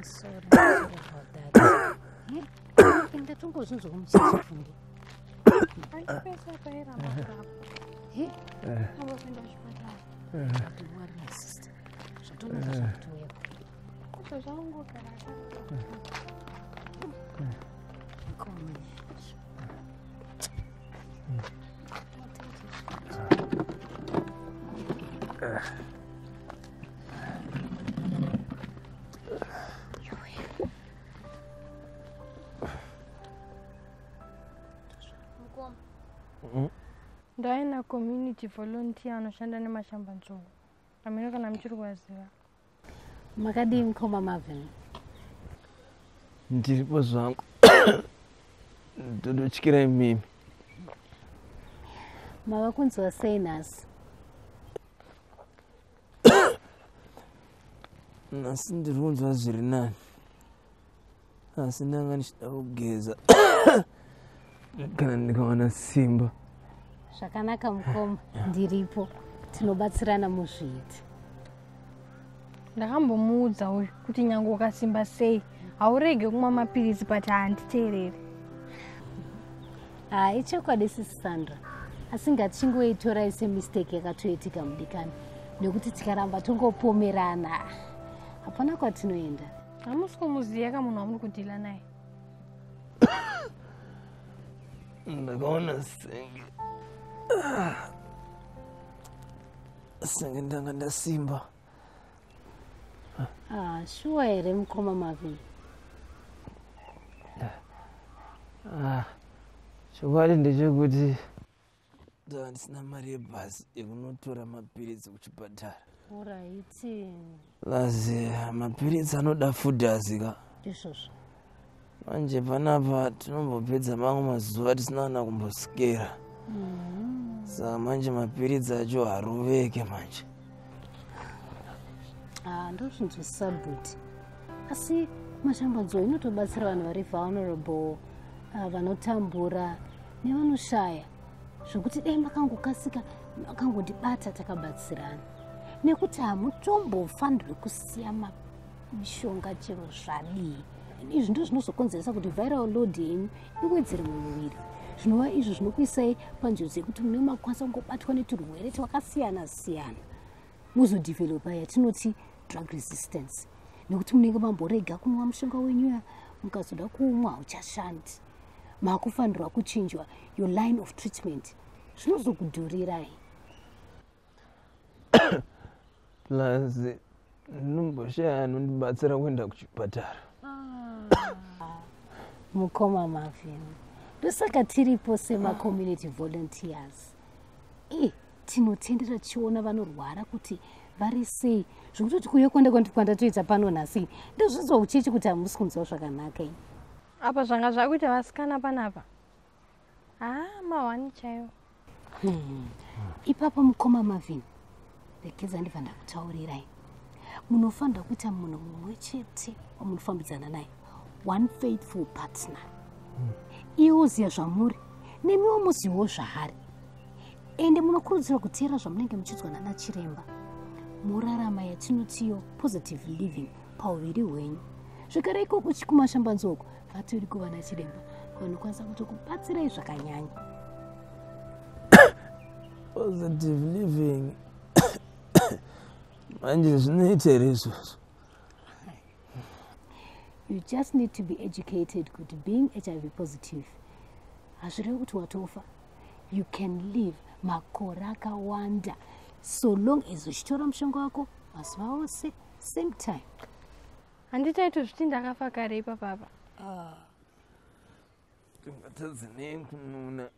I'm sorry, sorry about that. I think that Tungo is on six from the. I feel so bad about that. Hey, I was in the hospital. Don't worry, my sister. So don't know what's up to you. Ndaina community volunteer anoshanda nemashambanzou amene kana muchiri kuwaziva makadii mukoma mavhen ndiripo zvangu. Ndodotyirai mimi. Mava kunzwa sei nhasi nhasi ndiri kunzwa zviri nani. Asi ndanga ndichida kugeza kana ndikawana simba. Zvakanaka mukoma. Ndiripo. Tinobatsirana muzviiti. Ndakambomuudza uyu kuti nyange ukasimba sei haurege kumwa mapirisi but handiteereri hai chokwadi sisi sandra. Asi ngatichingoitorai semistake yakatoitika mudikani. Nekuti tikaramba tongopomerana. Hapana kwatinoenda. Hamusi kumuziya kamunhu wamuri kudhila naye senge senge ndanga ndasimba ah, shuwa here mukoma mavin Ah, chokwadi ndechekuti ndava ndisina mari yebhasi yekunotora mapiritsi kuchipatara. Oraiti lazi mapiritsi anoda fudhi azika izvozvo manje panapa tinombopedza mamwe mazuva tisina kana kumbosikera saka manje mapiritsi acho haruveke manje. Ah, ndozvinzwisisa bhuti asi mashambanzo inotobatsira vanhu vari vulnerable ah, vanotambura nevanoshaya. Zvokuti dai makangokasika makangondibata takabatsirana. Nekuti hamutombofanirwi kusiya mishonga chero zvadii izvi ndo zvinozokonzeresa kuti viral load yenyu iwedzere mumuviri zvinova izvo zvinokuisai panjodzi yekuti mune makwanisa kungobatwa neturwere twakasiyana siyana muzodhivhelopa yatinoti drug resistance. Nekuti munenge mamborega kumwa mushonga wenyuya mukazoda kuumwa hauchashandi maakufanirwa kuchinjwa your line of treatment. Zvinozokudhurirai. Plus ndinomboshaya anondibatsira kuenda kuchipatara mukoma mavhin ndosaka tiripo semacommunity volunteers. E tinotendera tichiona vanorwara kuti vari sei? Zvokutoti kuye kwanda kwandi- kwandatoita pano nhasi ndozvinzwa uchechi kuti hamusi kunzwa zvakanaka ini apa zvanga zvakuita vasikana panapa? Haa mahwani chaiwo. Ipapo mukoma mavhin regedza ndibva ndakutaurirai munofanira kuita munhu mumwe chete wamunofambidzana naye one faithful partner. Iwo ziya zvamuri nemiwo muzivo zvaari. Ende munokurudzirwa kuteera zvamunenge muchinzwa nana chiremba murarama yatinotiyo positive living pauviri hwenyu. Zvekare ikoko chikumashambanzoko vatori kuva nachiremba. Vanokwanisa kutokubatsirai zvakanyanya. Positive living. Manje zvinoita here izvozvo you just need to be educated. Kuti being hiv positive. Hazvirevi kuti watofa. You can live. Makore akawanda. So long as uchitora mushonga wako mazuva ose same time. Handitaiti zviti ndakafa kare ipapapa tingatadzi nei kununa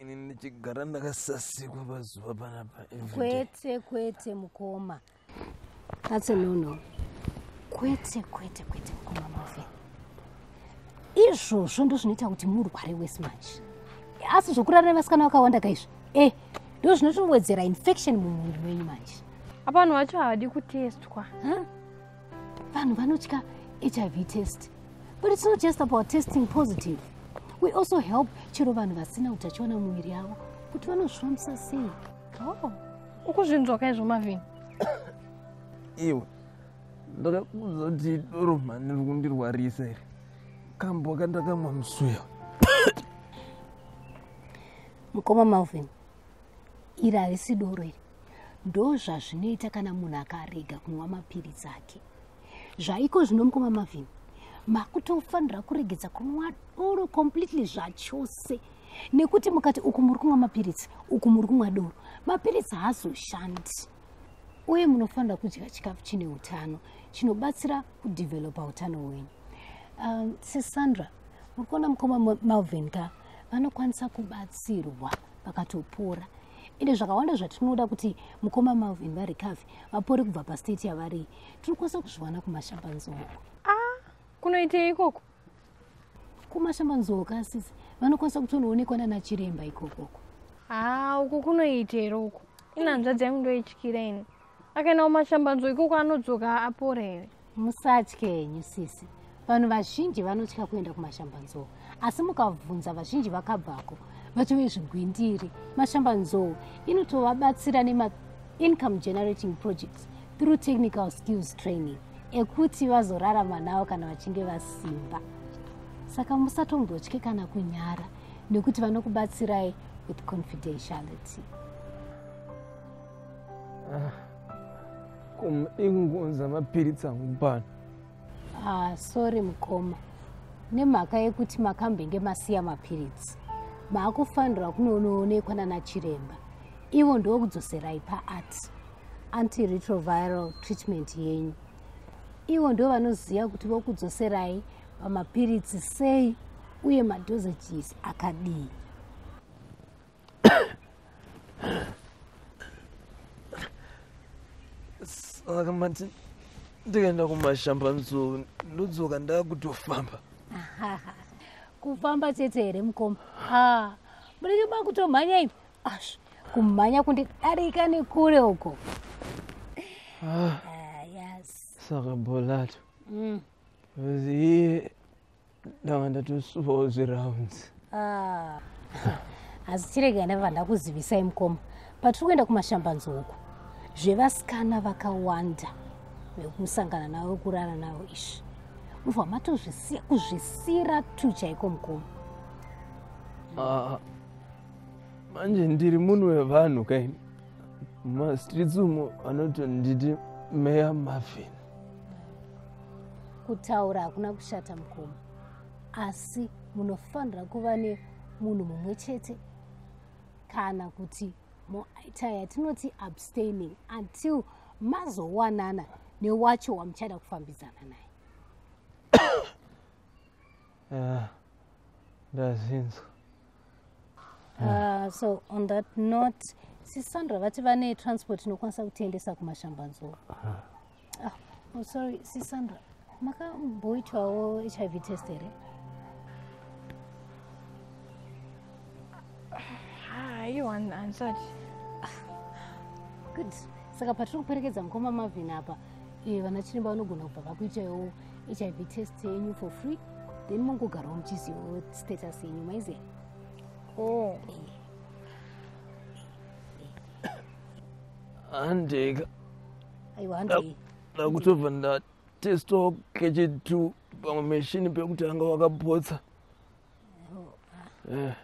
ini ndichigara ndakasasikwa pazuva panapa kwete kwete mukoma. That's a no no kwete kwete kwete mukoma izvozvo ndo zvinoita kuti murware wese manje asi zvokurara vasikana vakawanda kaizvo e ndo zvinotowedzera infection mumuviri menyu manje. Apa vanhu vacho havadi kutestwa. Huh? vanhu vanotya hiv test but it's not just about testing positive. We also help chero vanhu vasina utachiona mumuviri yavo kuti vanozvifambisa sei. Oh ukuzvinzwa kaizvo mavhini? Iwe ndakakuudza kuti doro mhani riri kundirwarisa iri kambo kandakamwa musuya. Mukoma malvin iri harisi doro iri. Ndo zvazvinoita kana munhu akarega kunwa mapiritsi ake. Zvaiko zvino mukoma malvin? Makutofanira kuregedza kunwa doro completely zvachose. Nekuti mukati uku muri kunwa mapiritsi uku muri kunwa doro mapiritsi haazoshandi. Uye munofanira kudya chikafu chine utano chinobatsira kudhevhelopa utano hwenyu Um, sesandra muri kuona mukoma Ma- malvin ka vanokwanisa kubatsirwa vakatopora. Ende zvakawanda zvatinoda kuti mukoma malvin varekavhe vapore kubva pasteti yavari. Tinokwanisa kuzviwana kumashambanzoko. Kunoitei ikoko? Kumashambanzoko asisi vanokwanisa kutonoonekwa nana chiremba ikokoko. Ha uku kunoitei roko ina hanzvadzi yangu ndoityira ini. Akaendawo mashambanzo ikoko anodzoka apora here? Musatye henyu sisi vanhu vazhinji vanotya kuenda kumashambanzou asi mukabvunza vazhinji vakabvako. Vatove zvigwindiri. Mashambanzou inotovabatsira nema-income generating projects through technical skills training ekuti vazorarama navo kana vachinge vasimba. Saka musatombotye kana kunyara nekuti vanokubatsirai with confidentiality. Koma ingonza mapiritsi angu pano Ah, sorry mukoma nemhaka yekuti makambenge masiya mapiritsi maakufanirwa kunonoonekwa nana chiremba ivo ndokudzoserai paart antiretroviral treatment yenyu. Ivo ndo vanoziva kuti vokudzoserai pamapiritsi sei uye madosages akadii saka mati ndikaenda kumashambanzou ndodzoka ndaakutofamba kufamba chete here mukoma a munenge makutomhanya ivi ash kumhanya kundidarika nekure uko. Ah, Ah, yes. saka bolato mm. bcause iye ndanga ndatosuvawo zviraundi Ah. asi chirega ndabva ndakuzivisai mukoma patiri kuenda kumashambanzoko zvevasikana vakawanda vekusangana navo kurara navo izvi mubva matozvisiya kuzvisira tu chaiko mukoma Ah, manje ndiri munhu wevanhu kaini. Mumastreets umo vanoti nditi meya mavhin kutaura hakuna kushata mukoma asi munofanira kuva nemunhu mumwe chete kana kuti muaita yatinoti abstaining until mazowanana newacho wamuchada kufambidzana naye. Ya ndazinzwa Uh, so on that note sisandra vati vane transport inokwanisa kutiendesa kumashambanzoo ah, oh, sorry sisandra makamboitwawo hiv test here haiwa handisati good. Saka patiri kuperekedza mukoma mavhini apa vana chiremba vanogona kubva vakuitaiwo hiv test yenyu for free then mongogarawo muchizivawo status yenyu maiziya o handeka aiwa handei. Ndakutobva ndatestawo kechi2 pamwe meshini pekutanga wakapotsa Eh,